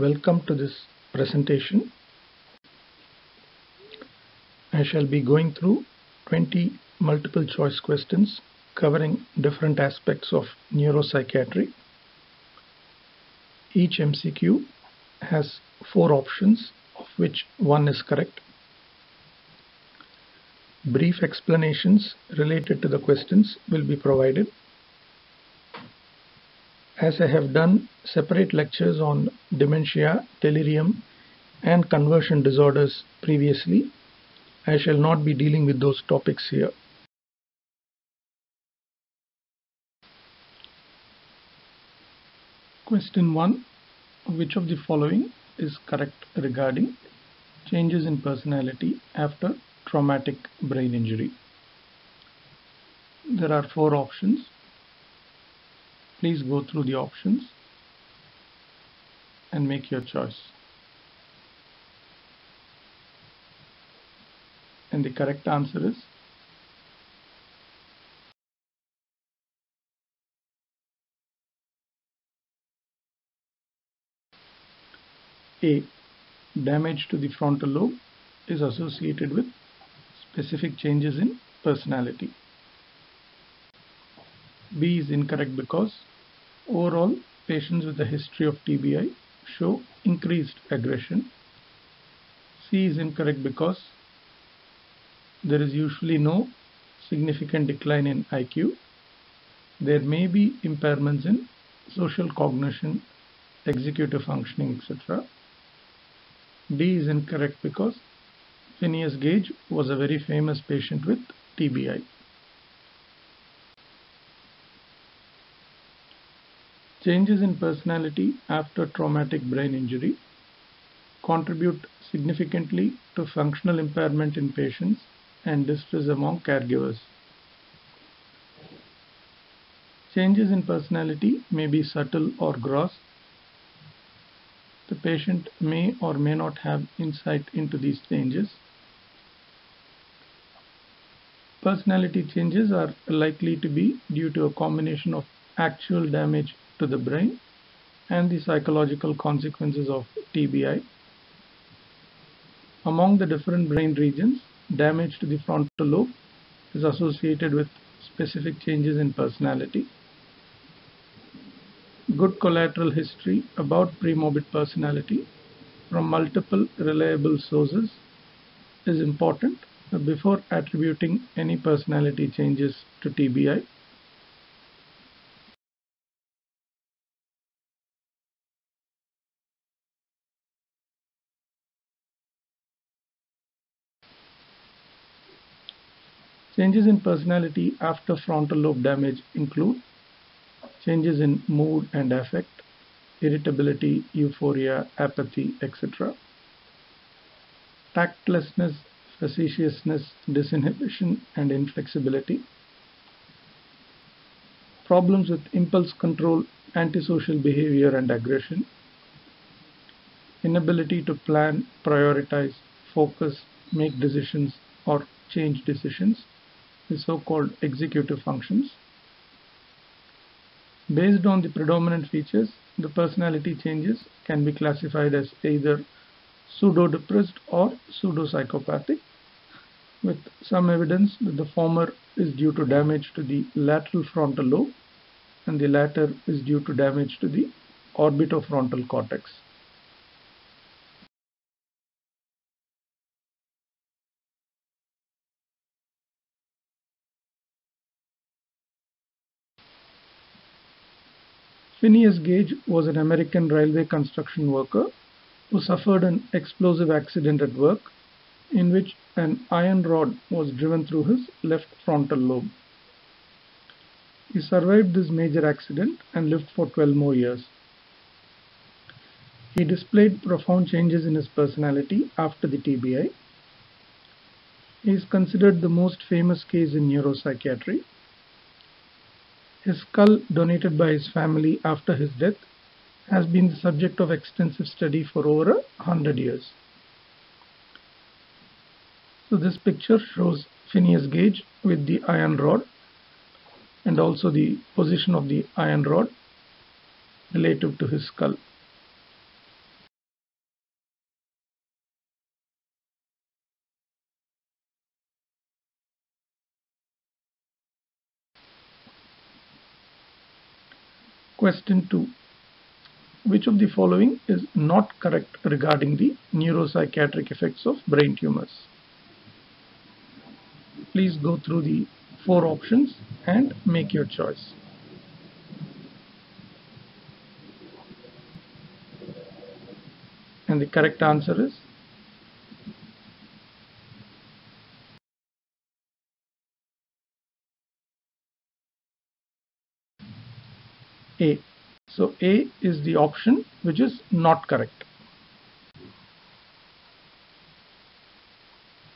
Welcome to this presentation. I shall be going through 20 multiple choice questions covering different aspects of neuropsychiatry. Each MCQ has four options of which one is correct. Brief explanations related to the questions will be provided. As I have done separate lectures on dementia, delirium and conversion disorders previously, I shall not be dealing with those topics here. Question 1. Which of the following is correct regarding changes in personality after traumatic brain injury? There are four options. Please go through the options and make your choice. And the correct answer is A. Damage to the frontal lobe is associated with specific changes in personality. B is incorrect because overall patients with a history of TBI show increased aggression. C is incorrect because there is usually no significant decline in IQ. There may be impairments in social cognition, executive functioning, etc. D is incorrect because Phineas Gage was a very famous patient with TBI. Changes in personality after traumatic brain injury contribute significantly to functional impairment in patients and distress among caregivers. Changes in personality may be subtle or gross. The patient may or may not have insight into these changes. Personality changes are likely to be due to a combination of actual damage to the brain and the psychological consequences of TBI. Among the different brain regions, damage to the frontal lobe is associated with specific changes in personality. Good collateral history about premorbid personality from multiple reliable sources is important before attributing any personality changes to TBI. Changes in personality after frontal lobe damage include changes in mood and affect, irritability, euphoria, apathy, etc. Tactlessness, facetiousness, disinhibition and inflexibility. Problems with impulse control, antisocial behavior and aggression. Inability to plan, prioritize, focus, make decisions or change decisions the so-called executive functions. Based on the predominant features, the personality changes can be classified as either pseudo-depressed or pseudo-psychopathic, with some evidence that the former is due to damage to the lateral frontal lobe and the latter is due to damage to the orbitofrontal cortex. Phineas Gage was an American railway construction worker who suffered an explosive accident at work in which an iron rod was driven through his left frontal lobe. He survived this major accident and lived for 12 more years. He displayed profound changes in his personality after the TBI. He is considered the most famous case in neuropsychiatry his skull, donated by his family after his death, has been the subject of extensive study for over a hundred years. So this picture shows Phineas Gage with the iron rod and also the position of the iron rod relative to his skull. Question 2. Which of the following is not correct regarding the neuropsychiatric effects of brain tumors? Please go through the four options and make your choice. And the correct answer is A. So A is the option which is not correct.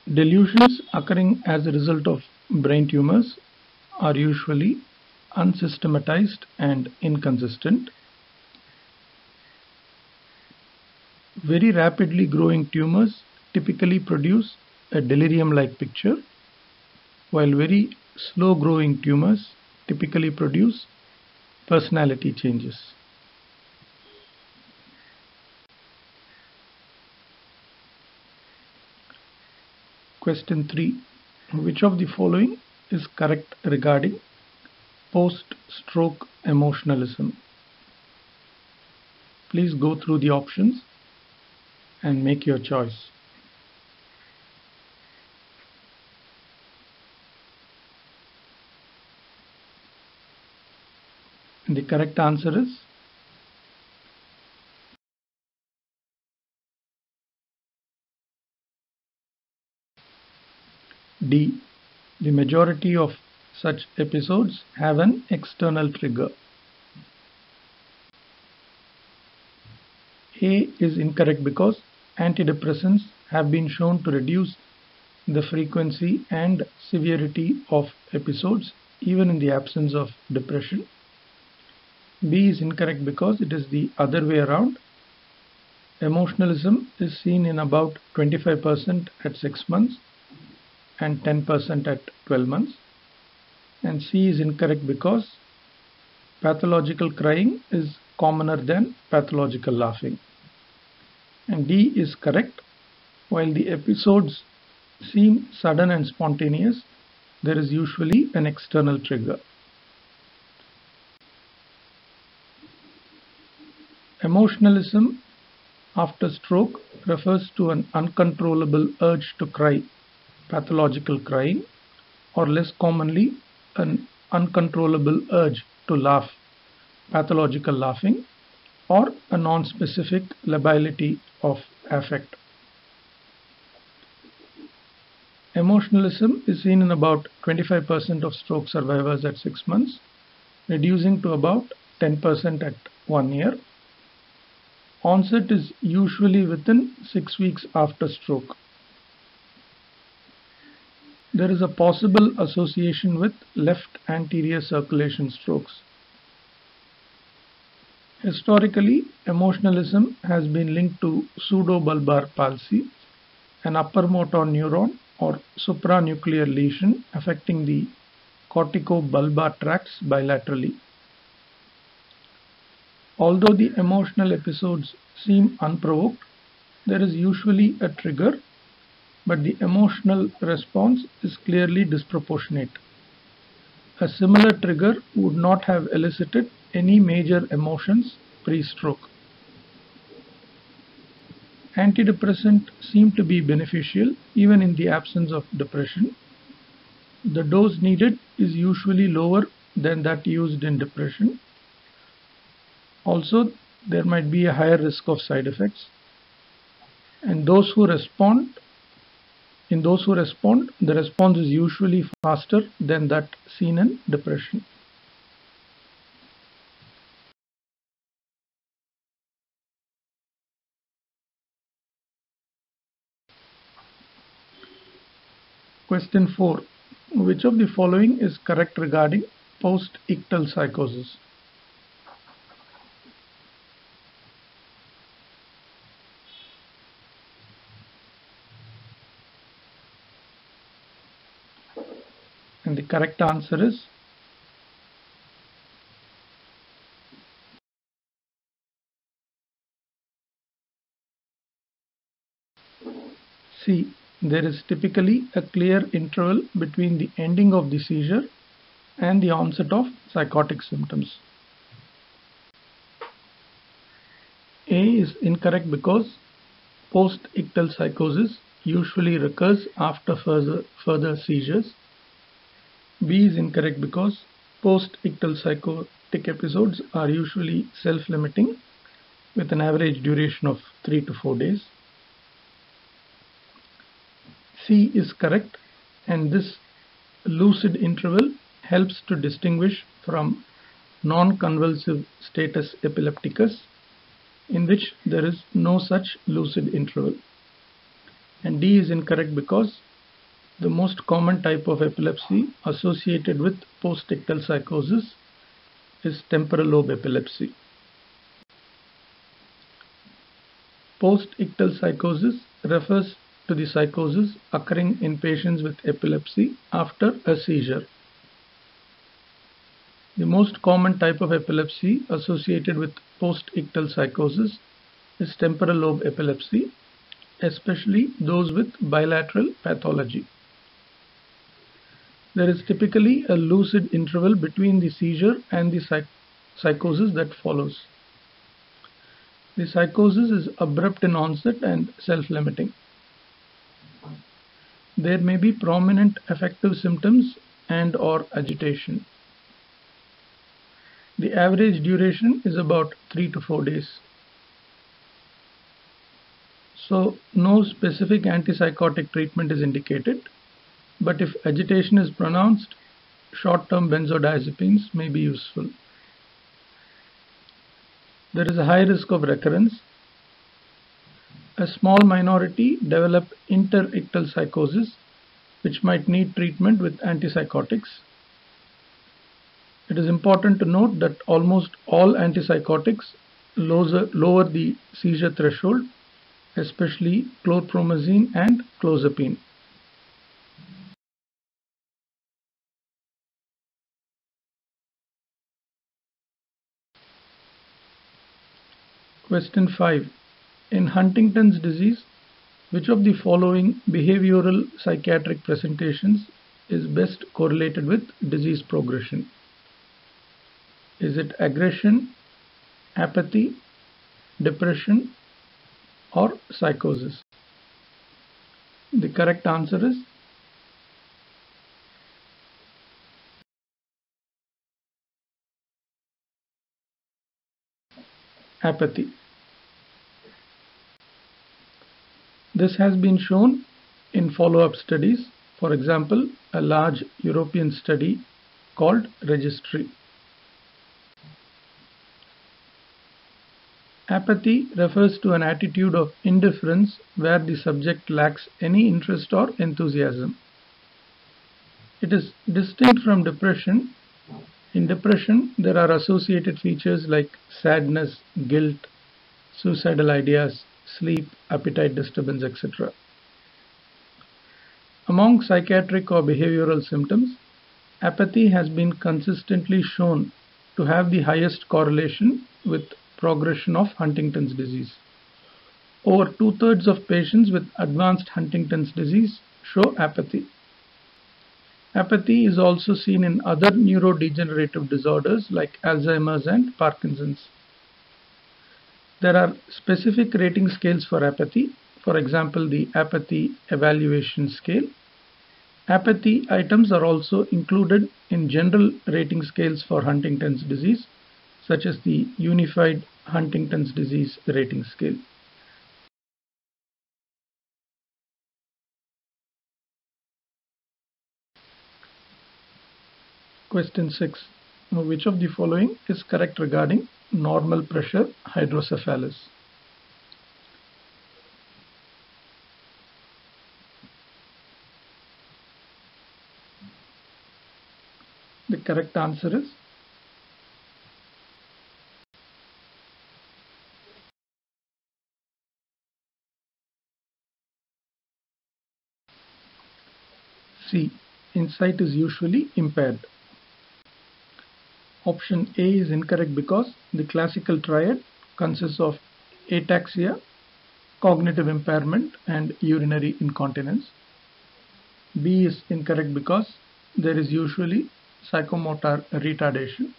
Delusions occurring as a result of brain tumors are usually unsystematized and inconsistent. Very rapidly growing tumors typically produce a delirium-like picture, while very slow growing tumors typically produce personality changes. Question 3. Which of the following is correct regarding post-stroke emotionalism? Please go through the options and make your choice. Correct answer is D. The majority of such episodes have an external trigger. A is incorrect because antidepressants have been shown to reduce the frequency and severity of episodes even in the absence of depression. B is incorrect because it is the other way around. Emotionalism is seen in about 25% at 6 months and 10% at 12 months. And C is incorrect because pathological crying is commoner than pathological laughing. And D is correct. While the episodes seem sudden and spontaneous, there is usually an external trigger. Emotionalism after stroke refers to an uncontrollable urge to cry, pathological crying, or less commonly, an uncontrollable urge to laugh, pathological laughing, or a non-specific lability of affect. Emotionalism is seen in about 25% of stroke survivors at 6 months, reducing to about 10% at 1 year Onset is usually within 6 weeks after stroke. There is a possible association with left anterior circulation strokes. Historically, emotionalism has been linked to pseudobulbar palsy, an upper motor neuron or supranuclear lesion affecting the corticobulbar tracts bilaterally. Although the emotional episodes seem unprovoked, there is usually a trigger, but the emotional response is clearly disproportionate. A similar trigger would not have elicited any major emotions pre-stroke. Antidepressant seem to be beneficial even in the absence of depression. The dose needed is usually lower than that used in depression also there might be a higher risk of side effects and those who respond in those who respond the response is usually faster than that seen in depression Question 4. Which of the following is correct regarding post-ictal psychosis? And the correct answer is C. There is typically a clear interval between the ending of the seizure and the onset of psychotic symptoms. A is incorrect because post-ictal psychosis usually recurs after further, further seizures. B is incorrect because post-ictal psychotic episodes are usually self-limiting with an average duration of 3 to 4 days. C is correct and this lucid interval helps to distinguish from non-convulsive status epilepticus in which there is no such lucid interval. And D is incorrect because the most common type of epilepsy associated with post-ictal psychosis is temporal lobe epilepsy. Post-ictal psychosis refers to the psychosis occurring in patients with epilepsy after a seizure. The most common type of epilepsy associated with post-ictal psychosis is temporal lobe epilepsy, especially those with bilateral pathology. There is typically a lucid interval between the seizure and the psych psychosis that follows. The psychosis is abrupt in onset and self-limiting. There may be prominent affective symptoms and or agitation. The average duration is about 3 to 4 days. So no specific antipsychotic treatment is indicated, but if agitation is pronounced, short-term benzodiazepines may be useful. There is a high risk of recurrence. A small minority develop interictal psychosis, which might need treatment with antipsychotics. It is important to note that almost all antipsychotics lower the seizure threshold, especially chlorpromazine and clozapine. Question 5. In Huntington's disease, which of the following behavioral psychiatric presentations is best correlated with disease progression? Is it aggression, apathy, depression, or psychosis? The correct answer is apathy. This has been shown in follow-up studies, for example, a large European study called Registry. Apathy refers to an attitude of indifference where the subject lacks any interest or enthusiasm. It is distinct from depression. In depression, there are associated features like sadness, guilt, suicidal ideas, sleep, appetite disturbance, etc. Among psychiatric or behavioral symptoms, apathy has been consistently shown to have the highest correlation with progression of Huntington's disease. Over two-thirds of patients with advanced Huntington's disease show apathy. Apathy is also seen in other neurodegenerative disorders like Alzheimer's and Parkinson's. There are specific rating scales for apathy, for example the apathy evaluation scale. Apathy items are also included in general rating scales for Huntington's disease such as the Unified Huntington's Disease Rating Scale. Question 6. Which of the following is correct regarding normal pressure hydrocephalus? The correct answer is C. Insight is usually impaired. Option A is incorrect because the classical triad consists of ataxia, cognitive impairment and urinary incontinence. B is incorrect because there is usually psychomotor retardation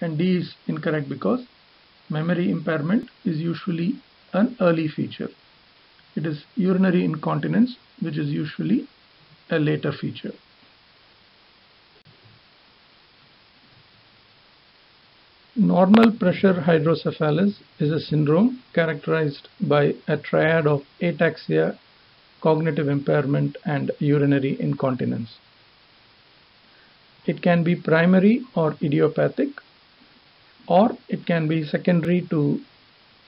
and D is incorrect because memory impairment is usually an early feature. It is urinary incontinence which is usually a later feature. Normal pressure hydrocephalus is a syndrome characterized by a triad of ataxia, cognitive impairment and urinary incontinence. It can be primary or idiopathic or it can be secondary to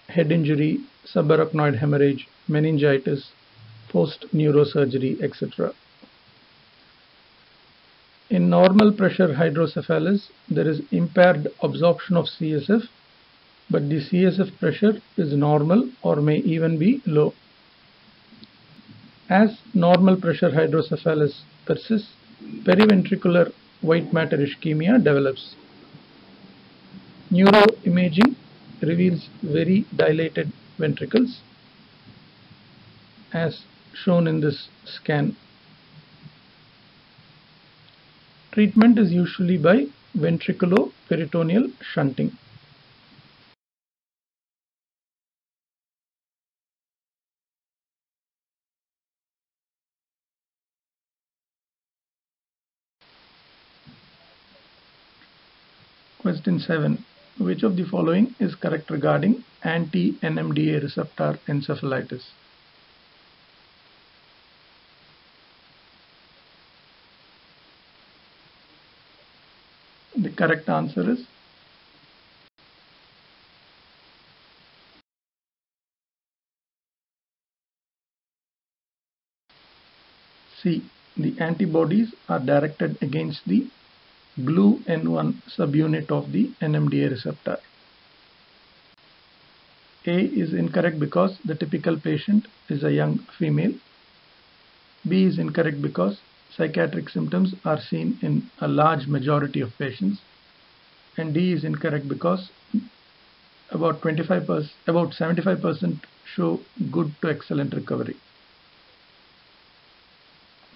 head injury, subarachnoid hemorrhage, meningitis, post-neurosurgery, etc. In normal pressure hydrocephalus, there is impaired absorption of CSF, but the CSF pressure is normal or may even be low. As normal pressure hydrocephalus persists, periventricular white matter ischemia develops. Neuroimaging reveals very dilated ventricles as shown in this scan Treatment is usually by ventriculoperitoneal shunting. Question 7. Which of the following is correct regarding anti-NMDA receptor encephalitis? Correct answer is C. The antibodies are directed against the GLU-N1 subunit of the NMDA receptor. A is incorrect because the typical patient is a young female. B is incorrect because psychiatric symptoms are seen in a large majority of patients. And D is incorrect because about 25% about 75% show good to excellent recovery.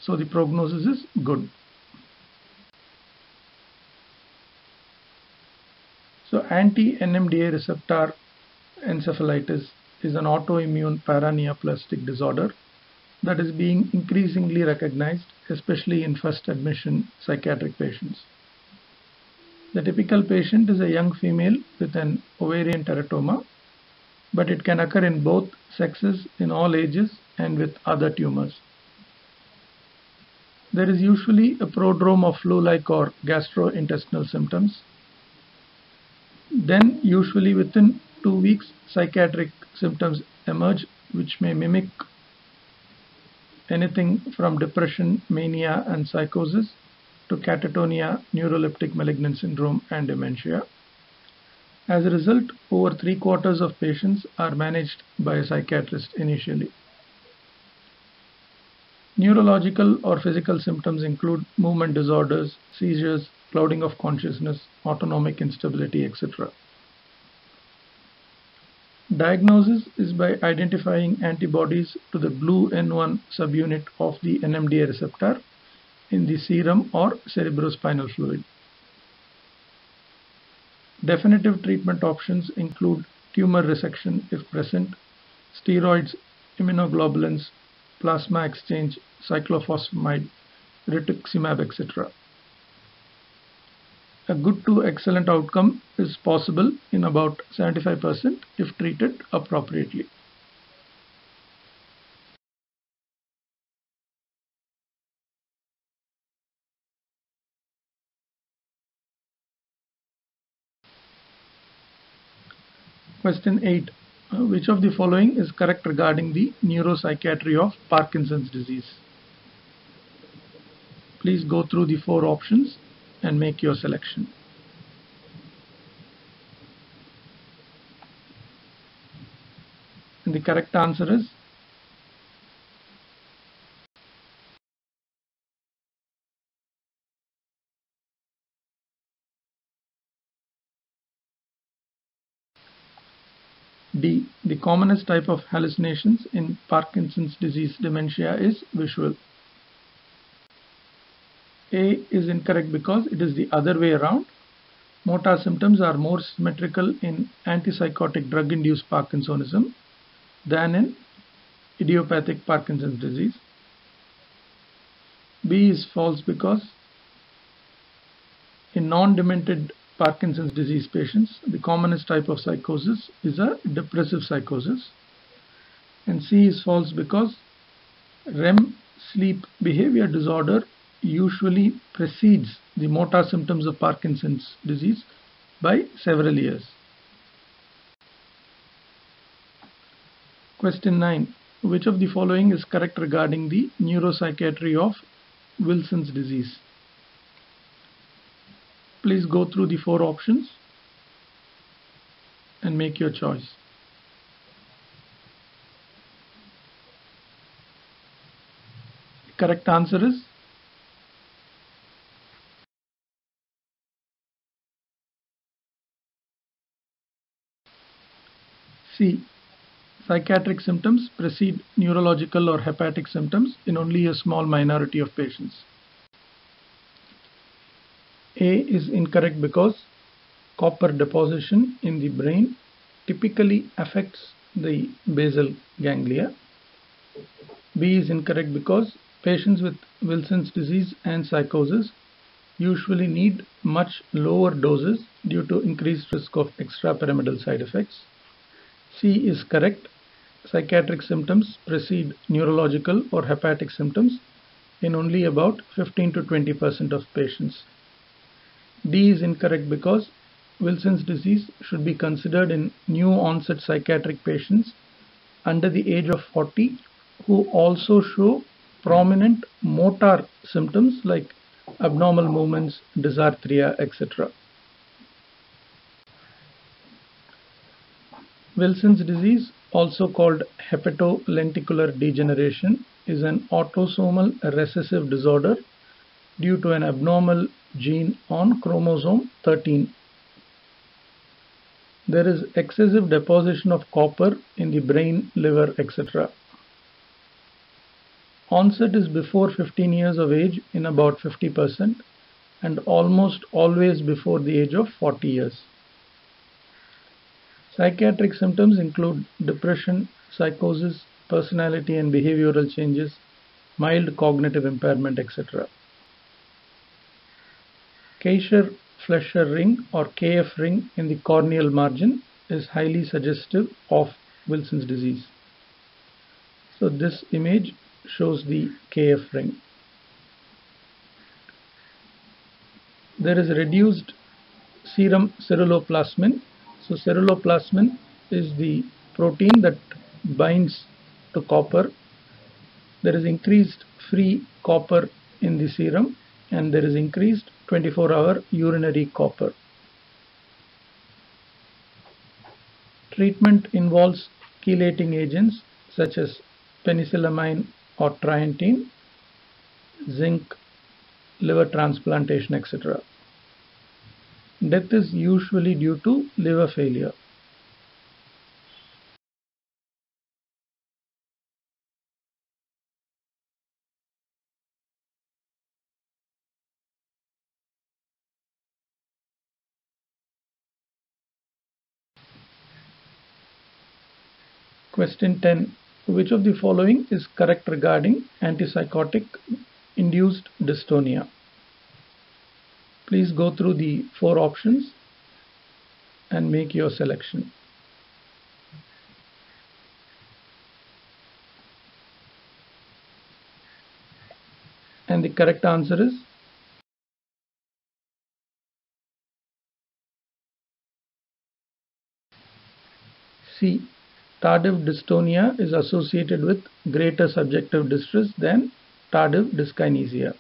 So the prognosis is good. So anti-NMDA receptor encephalitis is an autoimmune paraneoplastic disorder that is being increasingly recognized, especially in first admission psychiatric patients. The typical patient is a young female with an ovarian teratoma, but it can occur in both sexes in all ages and with other tumors. There is usually a prodrome of flu-like or gastrointestinal symptoms. Then usually within two weeks psychiatric symptoms emerge which may mimic anything from depression, mania and psychosis to catatonia, neuroleptic malignant syndrome and dementia. As a result, over three quarters of patients are managed by a psychiatrist initially. Neurological or physical symptoms include movement disorders, seizures, clouding of consciousness, autonomic instability, etc. Diagnosis is by identifying antibodies to the GLU-N1 subunit of the NMDA receptor in the serum or cerebrospinal fluid. Definitive treatment options include tumor resection if present, steroids, immunoglobulins, plasma exchange, cyclophosphamide, rituximab, etc a good to excellent outcome is possible in about 75% if treated appropriately. Question 8. Uh, which of the following is correct regarding the neuropsychiatry of Parkinson's disease? Please go through the four options and make your selection. And the correct answer is D. The commonest type of hallucinations in Parkinson's disease dementia is visual. A is incorrect because it is the other way around. motor symptoms are more symmetrical in antipsychotic drug-induced Parkinsonism than in idiopathic Parkinson's disease. B is false because in non-demented Parkinson's disease patients, the commonest type of psychosis is a depressive psychosis. And C is false because REM sleep behavior disorder usually precedes the motor symptoms of Parkinson's disease by several years. Question 9. Which of the following is correct regarding the neuropsychiatry of Wilson's disease? Please go through the four options and make your choice. correct answer is C. Psychiatric symptoms precede neurological or hepatic symptoms in only a small minority of patients. A is incorrect because copper deposition in the brain typically affects the basal ganglia. B is incorrect because patients with Wilson's disease and psychosis usually need much lower doses due to increased risk of extrapyramidal side effects. C is correct. Psychiatric symptoms precede neurological or hepatic symptoms in only about 15 to 20 percent of patients. D is incorrect because Wilson's disease should be considered in new onset psychiatric patients under the age of 40 who also show prominent motor symptoms like abnormal movements, dysarthria, etc. Wilson's disease, also called hepatolenticular degeneration, is an autosomal recessive disorder due to an abnormal gene on chromosome 13. There is excessive deposition of copper in the brain, liver, etc. Onset is before 15 years of age in about 50% and almost always before the age of 40 years. Psychiatric symptoms include depression, psychosis, personality and behavioral changes, mild cognitive impairment, etc. Kayser-Fleischer ring or KF ring in the corneal margin is highly suggestive of Wilson's disease. So this image shows the KF ring. There is reduced serum ceruloplasmin so ceruloplasmin is the protein that binds to copper. There is increased free copper in the serum and there is increased 24 hour urinary copper. Treatment involves chelating agents such as penicillamine or trientine, zinc, liver transplantation, etc. Death is usually due to liver failure. Question 10. Which of the following is correct regarding antipsychotic induced dystonia? Please go through the four options and make your selection. And the correct answer is C. Tardive dystonia is associated with greater subjective distress than tardive dyskinesia.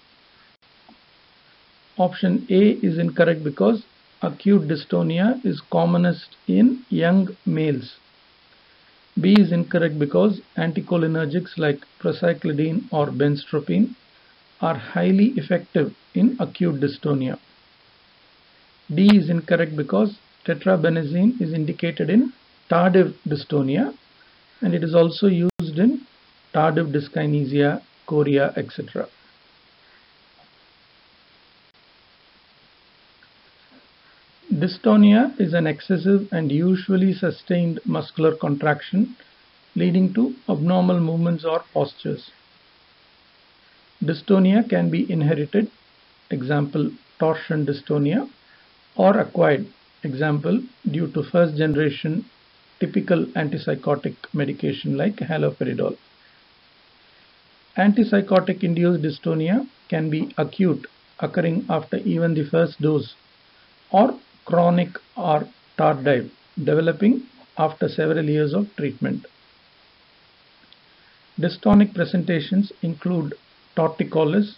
Option A is incorrect because acute dystonia is commonest in young males. B is incorrect because anticholinergics like procyclidine or benztropine are highly effective in acute dystonia. D is incorrect because tetrabenazine is indicated in tardive dystonia and it is also used in tardive dyskinesia, chorea, etc. Dystonia is an excessive and usually sustained muscular contraction leading to abnormal movements or postures. Dystonia can be inherited, example torsion dystonia, or acquired, example due to first generation typical antipsychotic medication like haloperidol. Antipsychotic induced dystonia can be acute occurring after even the first dose or chronic or tardive developing after several years of treatment. Dystonic presentations include torticollis,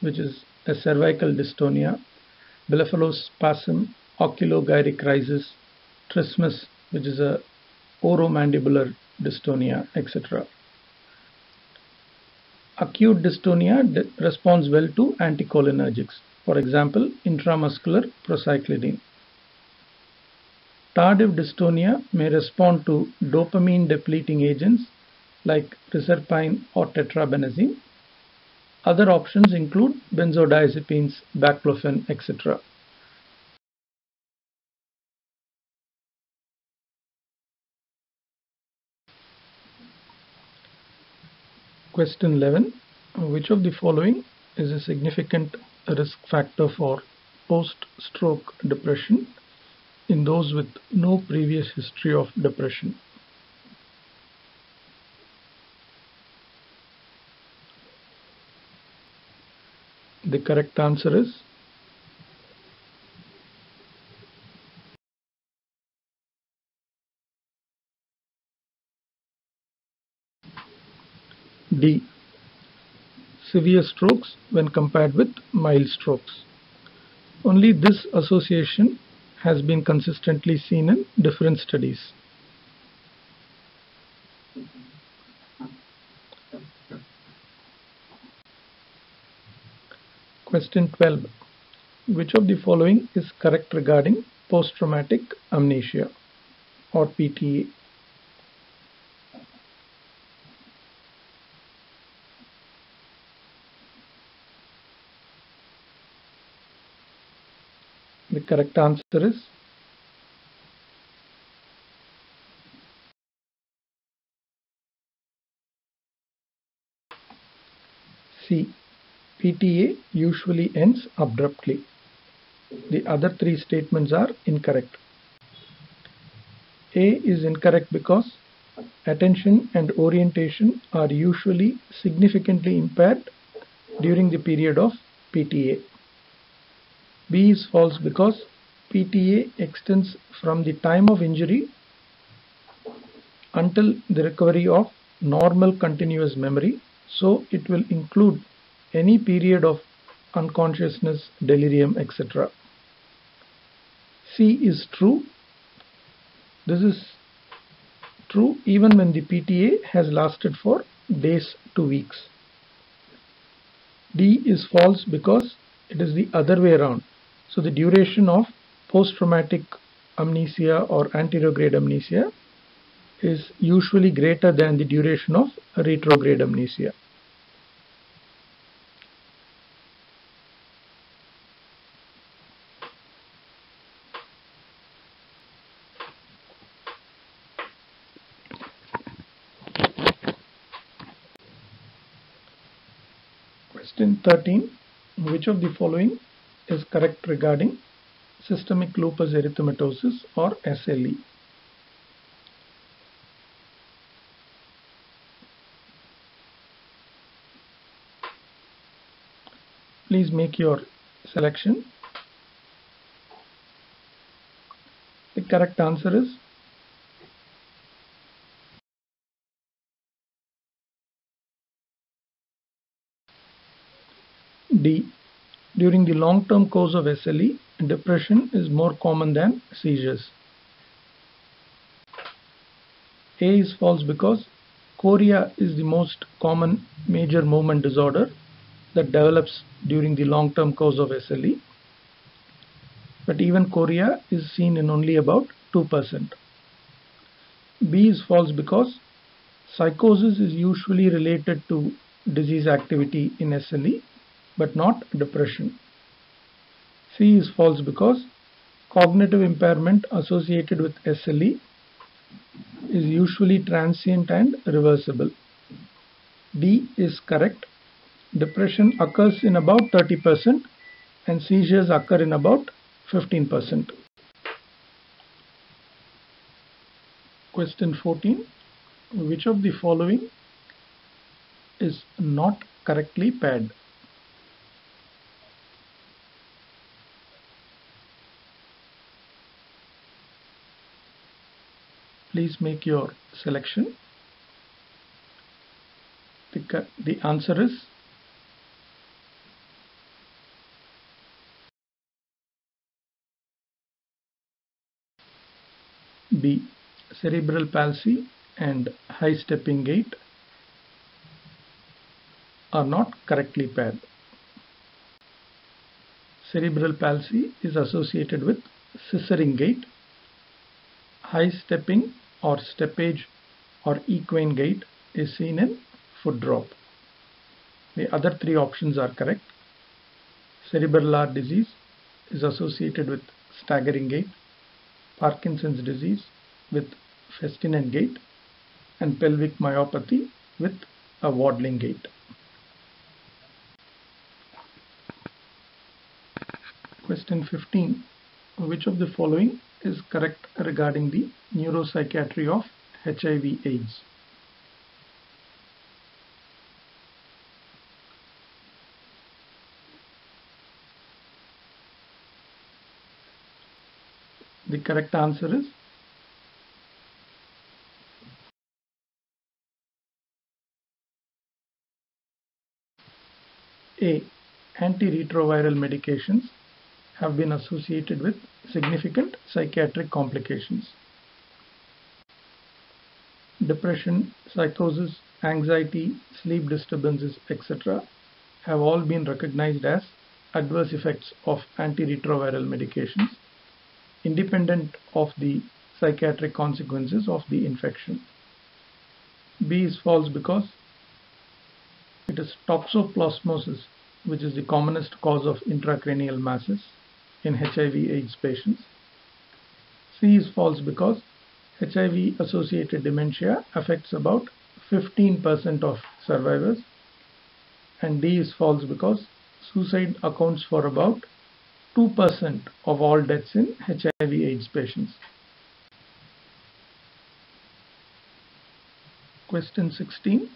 which is a cervical dystonia, blepharospasm, oculogyric crisis, trismus, which is a oromandibular dystonia, etc. Acute dystonia responds well to anticholinergics, for example, intramuscular procyclidine. Tardive dystonia may respond to dopamine depleting agents like reserpine or tetrabenazine. Other options include benzodiazepines, baclofen, etc. Question 11. Which of the following is a significant risk factor for post-stroke depression in those with no previous history of depression? The correct answer is D. Severe strokes when compared with mild strokes. Only this association has been consistently seen in different studies. Question 12. Which of the following is correct regarding post-traumatic amnesia or PTA? Correct answer is C. PTA usually ends abruptly. The other three statements are incorrect. A is incorrect because attention and orientation are usually significantly impaired during the period of PTA. B is false because PTA extends from the time of injury until the recovery of normal continuous memory so it will include any period of unconsciousness, delirium, etc. C is true. This is true even when the PTA has lasted for days to weeks. D is false because it is the other way around. So the duration of post-traumatic amnesia or anterograde amnesia is usually greater than the duration of retrograde amnesia. Question 13. Which of the following is correct regarding systemic lupus erythematosus or SLE. Please make your selection. The correct answer is D. During the long-term course of SLE, depression is more common than seizures. A is false because chorea is the most common major movement disorder that develops during the long-term course of SLE. But even chorea is seen in only about 2%. B is false because psychosis is usually related to disease activity in SLE but not depression. C is false because cognitive impairment associated with SLE is usually transient and reversible. D is correct. Depression occurs in about 30% and seizures occur in about 15%. Question 14. Which of the following is not correctly paired? Please make your selection. The, the answer is B. Cerebral palsy and high stepping gait are not correctly paired. Cerebral palsy is associated with scissoring gait. High stepping or steppage or equine gait is seen in foot drop. The other three options are correct. Cerebellar disease is associated with staggering gait. Parkinson's disease with Festinant gait and pelvic myopathy with a waddling gait. Question 15. Which of the following is correct regarding the neuropsychiatry of HIV AIDS? The correct answer is A. Antiretroviral medications have been associated with significant psychiatric complications. Depression, psychosis, anxiety, sleep disturbances, etc. have all been recognized as adverse effects of antiretroviral medications independent of the psychiatric consequences of the infection. B is false because it is toxoplasmosis which is the commonest cause of intracranial masses in HIV AIDS patients. C is false because HIV associated dementia affects about 15% of survivors and D is false because suicide accounts for about 2% of all deaths in HIV AIDS patients. Question 16.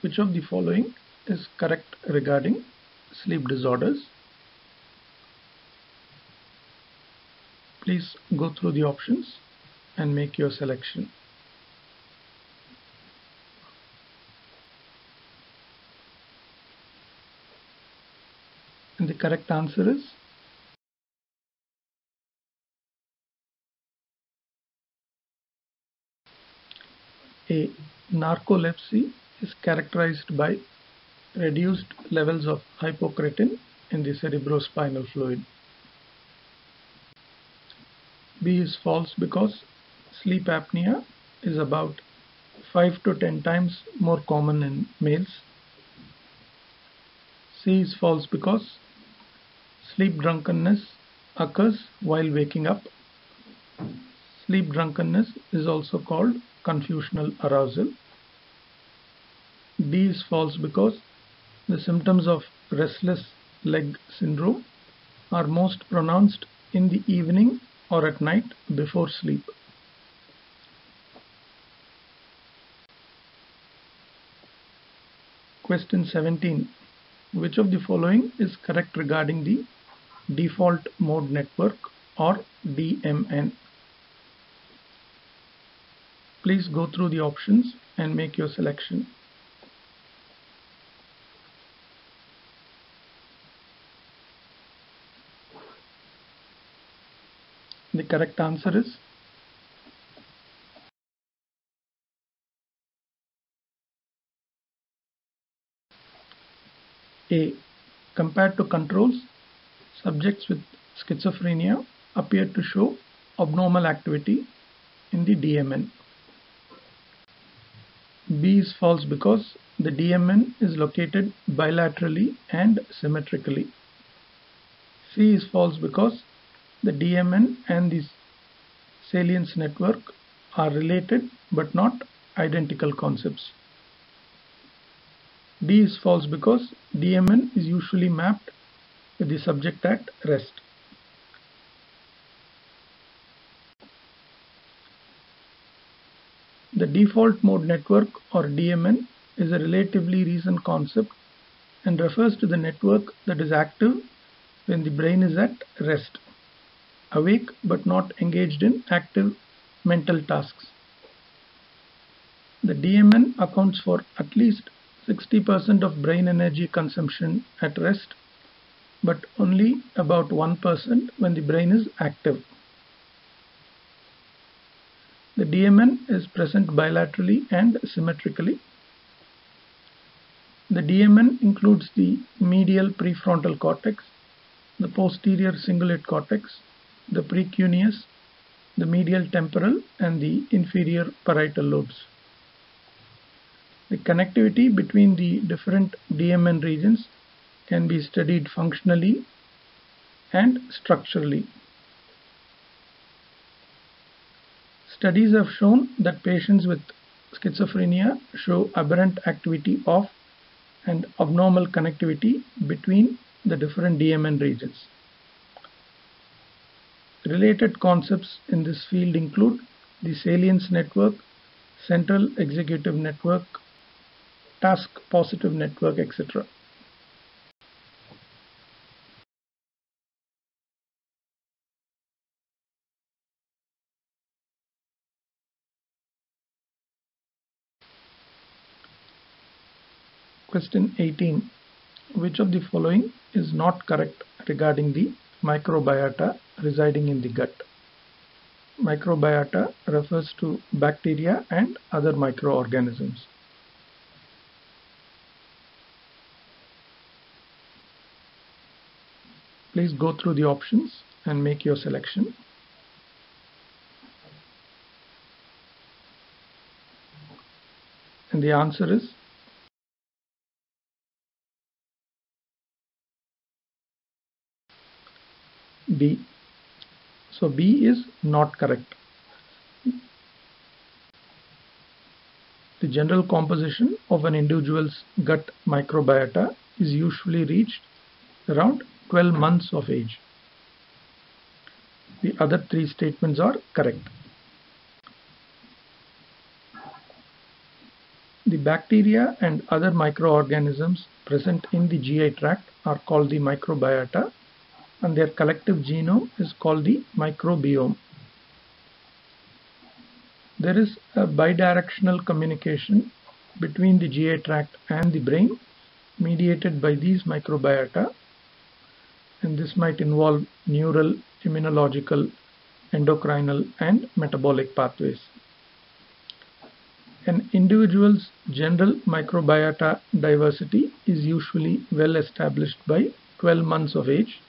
Which of the following is correct regarding sleep disorders? Please go through the options and make your selection. And the correct answer is A. Narcolepsy is characterized by reduced levels of hypocretin in the cerebrospinal fluid. B is false because sleep apnea is about 5 to 10 times more common in males. C is false because sleep drunkenness occurs while waking up. Sleep drunkenness is also called confusional arousal. D is false because the symptoms of restless leg syndrome are most pronounced in the evening or at night before sleep. Question 17. Which of the following is correct regarding the default mode network or DMN? Please go through the options and make your selection. Correct answer is A. Compared to controls, subjects with schizophrenia appear to show abnormal activity in the DMN. B is false because the DMN is located bilaterally and symmetrically. C is false because the DMN and the salience network are related but not identical concepts. D is false because DMN is usually mapped with the subject at rest. The default mode network or DMN is a relatively recent concept and refers to the network that is active when the brain is at rest, awake but not engaged in active mental tasks. The DMN accounts for at least 60% of brain energy consumption at rest, but only about 1% when the brain is active. The DMN is present bilaterally and symmetrically. The DMN includes the medial prefrontal cortex, the posterior cingulate cortex, the precuneus, the medial temporal and the inferior parietal lobes. The connectivity between the different DMN regions can be studied functionally and structurally. Studies have shown that patients with schizophrenia show aberrant activity of and abnormal connectivity between the different DMN regions. Related concepts in this field include the salience network, central executive network, task positive network, etc. Question 18. Which of the following is not correct regarding the microbiota residing in the gut? Microbiota refers to bacteria and other microorganisms. Please go through the options and make your selection. And the answer is B. So B is not correct. The general composition of an individual's gut microbiota is usually reached around 12 months of age. The other three statements are correct. The bacteria and other microorganisms present in the GI tract are called the microbiota and their collective genome is called the microbiome. There is a bidirectional communication between the GI tract and the brain mediated by these microbiota and this might involve neural, immunological, endocrinal and metabolic pathways. An individual's general microbiota diversity is usually well established by 12 months of age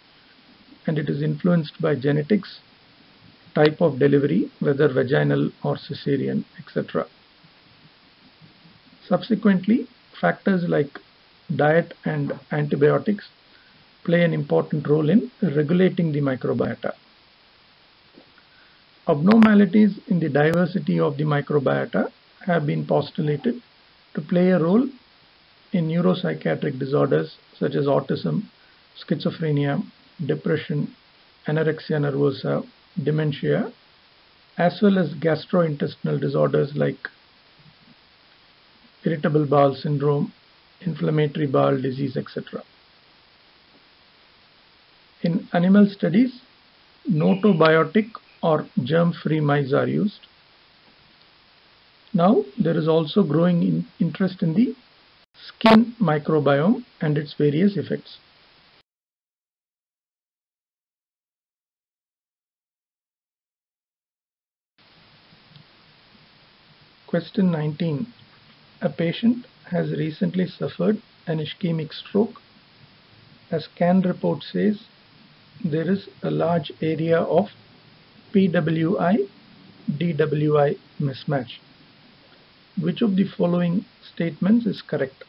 and it is influenced by genetics, type of delivery, whether vaginal or cesarean, etc. Subsequently, factors like diet and antibiotics play an important role in regulating the microbiota. Abnormalities in the diversity of the microbiota have been postulated to play a role in neuropsychiatric disorders such as autism, schizophrenia, depression, anorexia nervosa, dementia, as well as gastrointestinal disorders like irritable bowel syndrome, inflammatory bowel disease, etc. In animal studies, gnotobiotic or germ-free mice are used. Now there is also growing in interest in the skin microbiome and its various effects. Question 19. A patient has recently suffered an ischemic stroke. A scan report says there is a large area of PWI DWI mismatch. Which of the following statements is correct?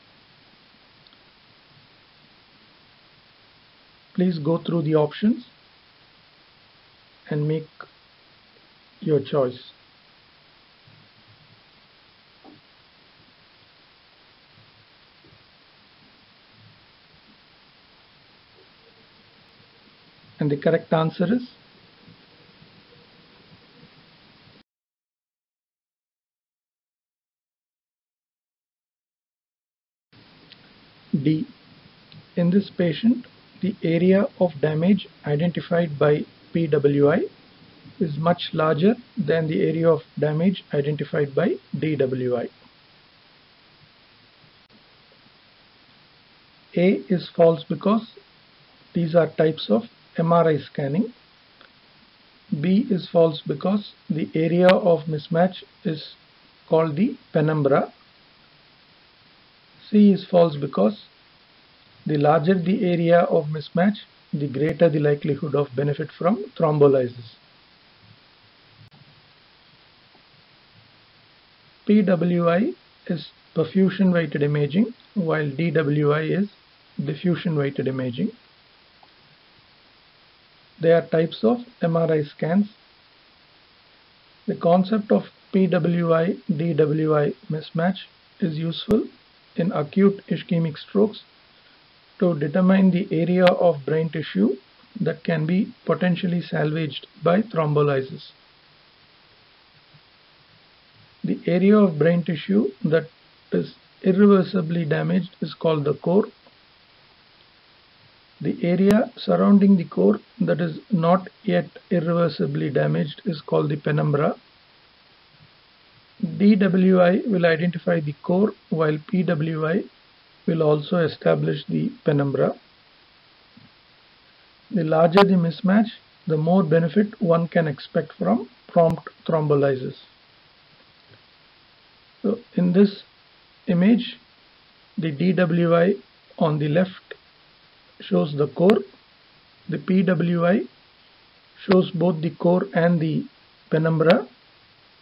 Please go through the options and make your choice. And the correct answer is D. In this patient, the area of damage identified by PWI is much larger than the area of damage identified by DWI. A is false because these are types of MRI scanning. B is false because the area of mismatch is called the penumbra. C is false because the larger the area of mismatch, the greater the likelihood of benefit from thrombolysis. PWI is perfusion weighted imaging while DWI is diffusion weighted imaging. There are types of MRI scans. The concept of PWI DWI mismatch is useful in acute ischemic strokes to determine the area of brain tissue that can be potentially salvaged by thrombolysis. The area of brain tissue that is irreversibly damaged is called the core. The area surrounding the core that is not yet irreversibly damaged is called the penumbra. DWI will identify the core while PWI will also establish the penumbra. The larger the mismatch, the more benefit one can expect from prompt thrombolysis. So in this image, the DWI on the left shows the core, the PWI shows both the core and the penumbra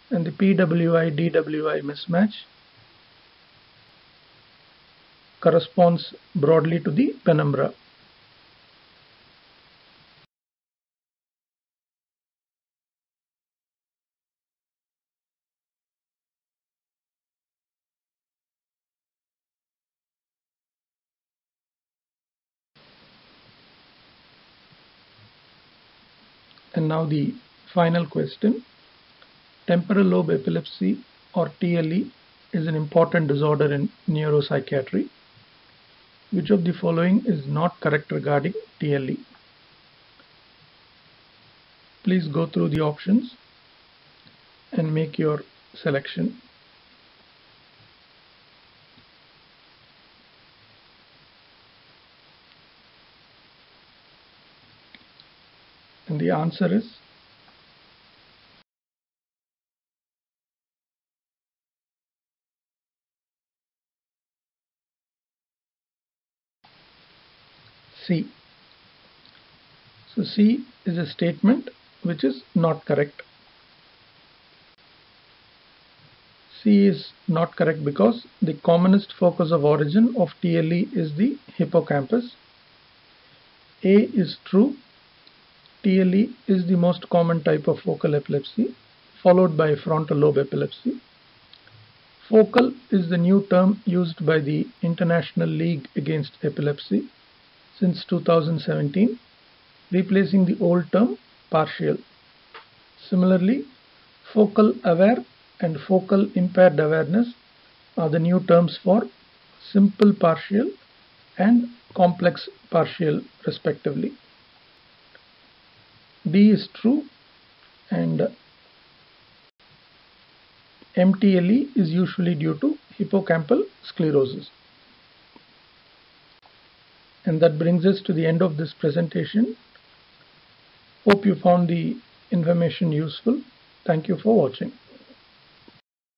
and the PWI DWI mismatch corresponds broadly to the penumbra. Now the final question. Temporal lobe epilepsy or TLE is an important disorder in neuropsychiatry. Which of the following is not correct regarding TLE? Please go through the options and make your selection. And the answer is C. So C is a statement which is not correct. C is not correct because the commonest focus of origin of TLE is the hippocampus. A is true. TLE is the most common type of focal epilepsy followed by frontal lobe epilepsy. Focal is the new term used by the International League Against Epilepsy since 2017, replacing the old term partial. Similarly, focal aware and focal impaired awareness are the new terms for simple partial and complex partial respectively. D is true and MTLE is usually due to hippocampal sclerosis. And that brings us to the end of this presentation. Hope you found the information useful. Thank you for watching.